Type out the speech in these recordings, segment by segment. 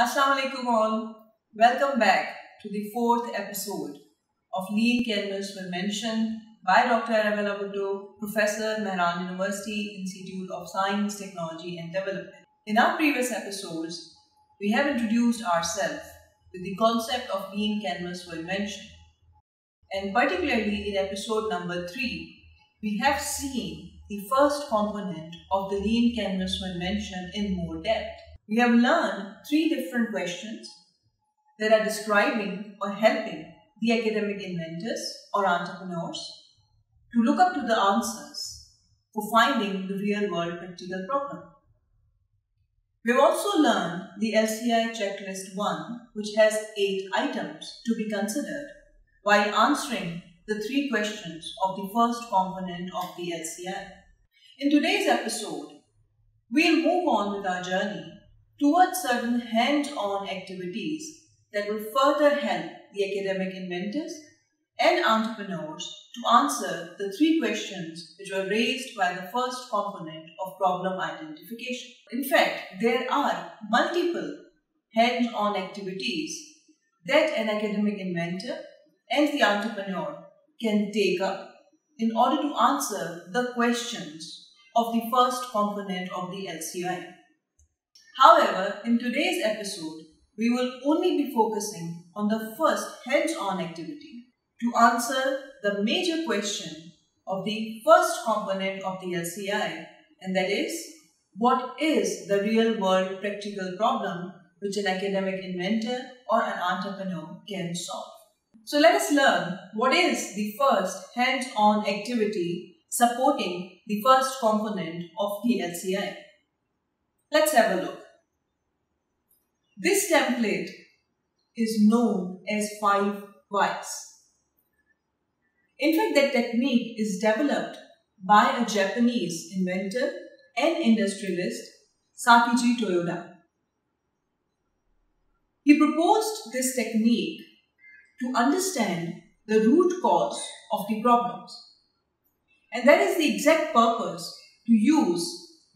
Assalamu alaikum all. Welcome back to the fourth episode of Lean Canvas for Invention by Dr. Arabella Bhutto, Professor, Mehran University Institute of Science, Technology and Development. In our previous episodes, we have introduced ourselves with the concept of Lean Canvas for Invention. And particularly in episode number 3, we have seen the first component of the Lean Canvas for Invention in more depth. We have learned three different questions that are describing or helping the academic inventors or entrepreneurs to look up to the answers for finding the real world practical problem. We have also learned the LCI checklist 1 which has 8 items to be considered while answering the three questions of the first component of the LCI. In today's episode, we'll move on with our journey towards certain hands-on activities that will further help the academic inventors and entrepreneurs to answer the three questions which were raised by the first component of problem identification. In fact, there are multiple hands-on activities that an academic inventor and the entrepreneur can take up in order to answer the questions of the first component of the LCI. However, in today's episode, we will only be focusing on the first hands-on activity to answer the major question of the first component of the LCI and that is what is the real world practical problem which an academic inventor or an entrepreneur can solve. So let us learn what is the first hands-on activity supporting the first component of the LCI. Let's have a look. This template is known as 5 whys. In fact, that technique is developed by a Japanese inventor and industrialist, Sakichi Toyoda. He proposed this technique to understand the root cause of the problems. And that is the exact purpose to use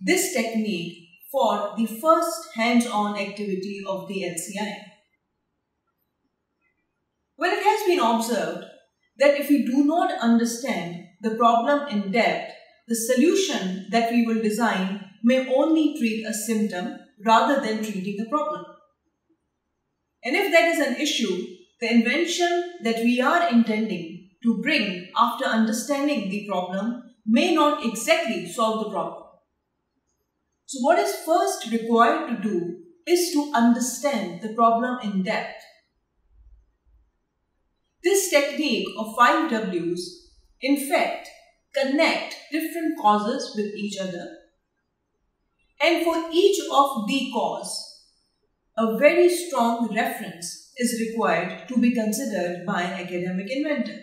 this technique for the first hands-on activity of the LCI. Well, it has been observed that if we do not understand the problem in depth, the solution that we will design may only treat a symptom rather than treating a problem. And if that is an issue, the invention that we are intending to bring after understanding the problem may not exactly solve the problem. So what is first required to do is to understand the problem in depth. This technique of 5 whys in fact connect different causes with each other and for each of the cause a very strong reference is required to be considered by an academic inventor.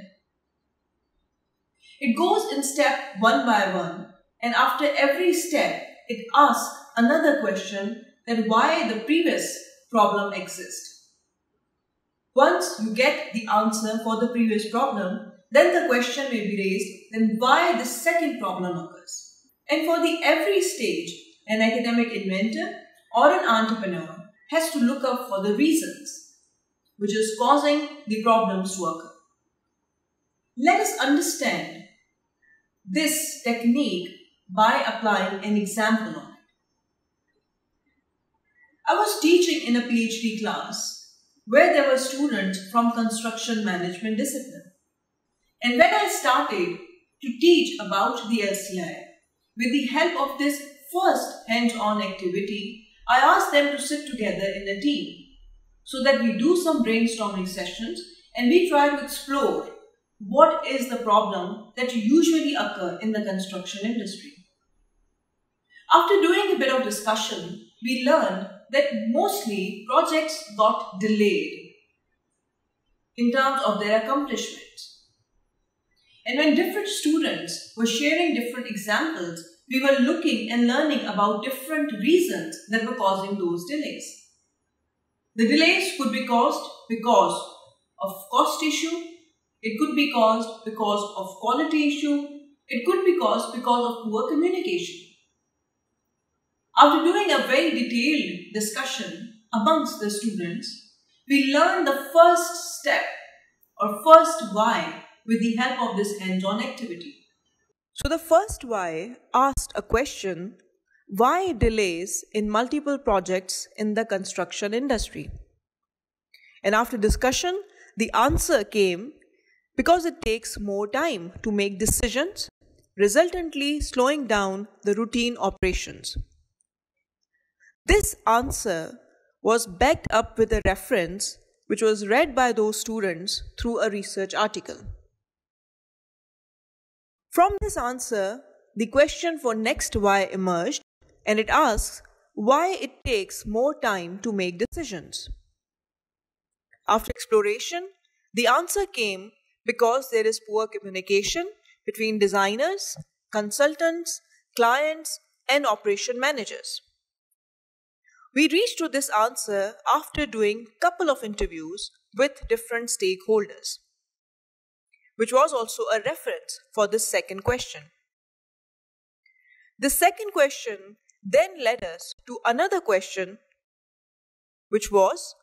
It goes in step one by one and after every step it asks another question that why the previous problem exists. Once you get the answer for the previous problem, then the question may be raised, then why the second problem occurs. And for the every stage, an academic inventor or an entrepreneur has to look up for the reasons which is causing the problems to occur. Let us understand this technique by applying an example on it. I was teaching in a PhD class where there were students from construction management discipline. And when I started to teach about the LCI, with the help of this first hands-on activity, I asked them to sit together in a team so that we do some brainstorming sessions and we try to explore what is the problem that usually occur in the construction industry. After doing a bit of discussion, we learned that mostly projects got delayed in terms of their accomplishment. And when different students were sharing different examples, we were looking and learning about different reasons that were causing those delays. The delays could be caused because of cost issue, it could be caused because of quality issue, it could be caused because of poor communication. After doing a very detailed discussion, amongst the students, we learned the first step or first why with the help of this hands-on activity. So the first why asked a question, why delays in multiple projects in the construction industry? And after discussion, the answer came because it takes more time to make decisions, resultantly slowing down the routine operations. This answer was backed up with a reference which was read by those students through a research article. From this answer, the question for next why emerged and it asks why it takes more time to make decisions. After exploration, the answer came because there is poor communication between designers, consultants, clients, and operation managers. We reached to this answer after doing couple of interviews with different stakeholders, which was also a reference for this second question. The second question then led us to another question, which was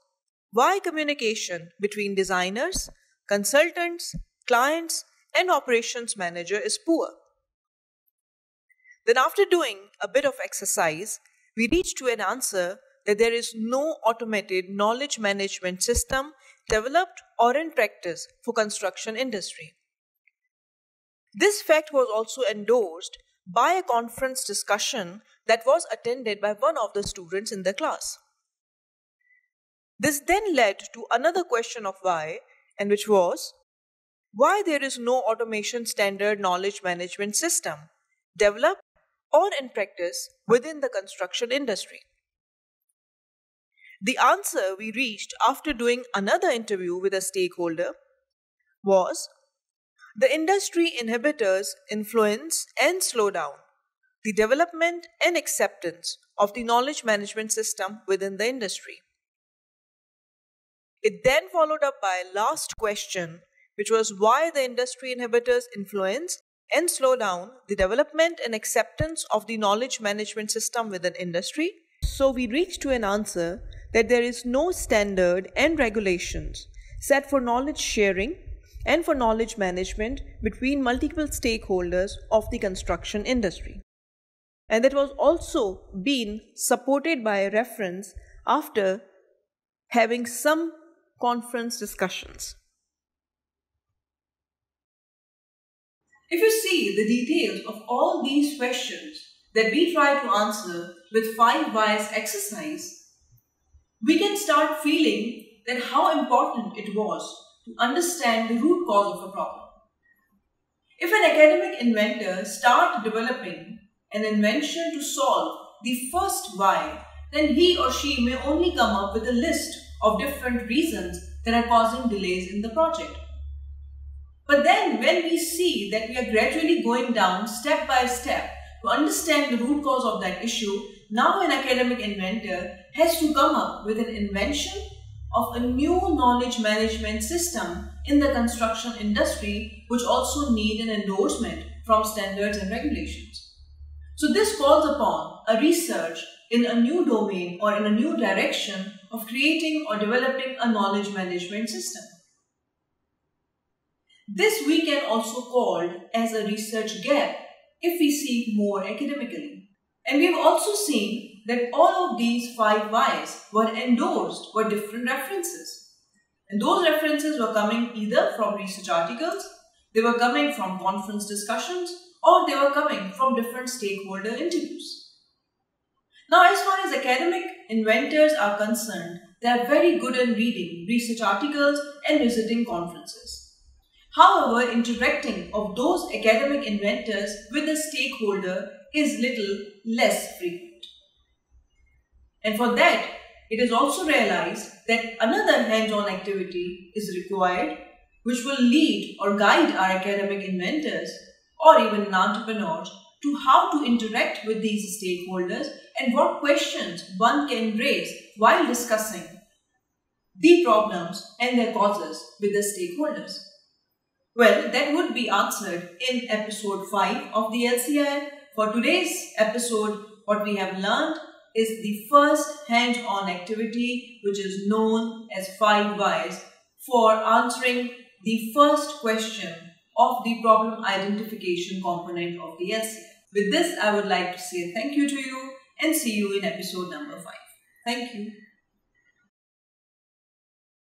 why communication between designers, consultants, clients, and operations manager is poor. Then after doing a bit of exercise, we reached to an answer that there is no automated knowledge management system developed or in practice for construction industry. This fact was also endorsed by a conference discussion that was attended by one of the students in the class. This then led to another question of why, and which was why there is no automation standard knowledge management system developed or in practice within the construction industry. The answer we reached after doing another interview with a stakeholder was the industry inhibitors influence and slow down the development and acceptance of the knowledge management system within the industry. It then followed up by a last question, which was why the industry inhibitors influence and slow down the development and acceptance of the knowledge management system within industry. So we reach to an answer that there is no standard and regulations set for knowledge sharing and for knowledge management between multiple stakeholders of the construction industry. And that was also been supported by a reference after having some conference discussions. If you see the details of all these questions that we try to answer with 5 whys exercise, we can start feeling that how important it was to understand the root cause of a problem. If an academic inventor starts developing an invention to solve the first why, then he or she may only come up with a list of different reasons that are causing delays in the project. But then when we see that we are gradually going down step by step to understand the root cause of that issue, now an academic inventor has to come up with an invention of a new knowledge management system in the construction industry which also need an endorsement from standards and regulations. So this calls upon a research in a new domain or in a new direction of creating or developing a knowledge management system. This we can also call as a research gap if we see more academically. And we've also seen that all of these five whys were endorsed by different references. And those references were coming either from research articles, they were coming from conference discussions, or they were coming from different stakeholder interviews. Now, as far as academic inventors are concerned, they are very good in reading research articles and visiting conferences. However, interacting of those academic inventors with the stakeholder is little less frequent. And for that, it is also realized that another hands-on activity is required which will lead or guide our academic inventors or even entrepreneurs to how to interact with these stakeholders and what questions one can raise while discussing the problems and their causes with the stakeholders. Well, that would be answered in episode 5 of the LCIN. For today's episode, what we have learned is the first hands-on activity which is known as 5 whys for answering the first question of the problem identification component of the essay. With this, I would like to say thank you to you and see you in episode number 5. Thank you.